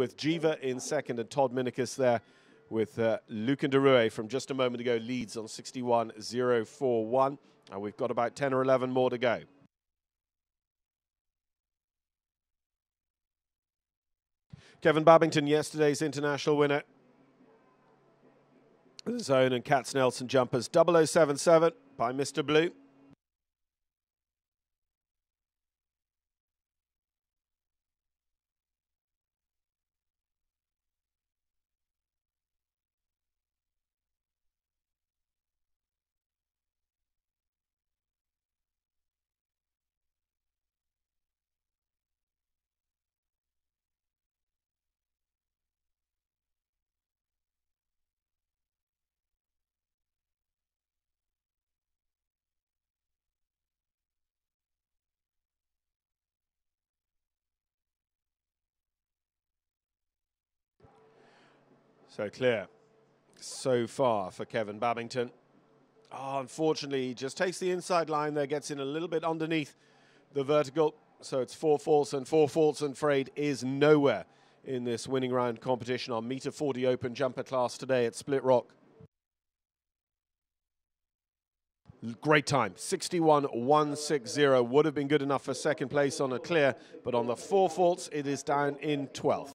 with Jiva in second and Todd Minikus there with uh, Lucan Derue from just a moment ago leads on 61.041. And we've got about 10 or 11 more to go. Kevin Babington, yesterday's international winner. The Zone and Katz Nelson jumpers 0077 by Mr. Blue. So clear so far for Kevin Babington. Oh, unfortunately, he just takes the inside line there, gets in a little bit underneath the vertical. So it's four faults and four faults and Frayed is nowhere in this winning round competition on meter 40 open jumper class today at Split Rock. Great time, 61.160 would have been good enough for second place on a clear, but on the four faults, it is down in 12th.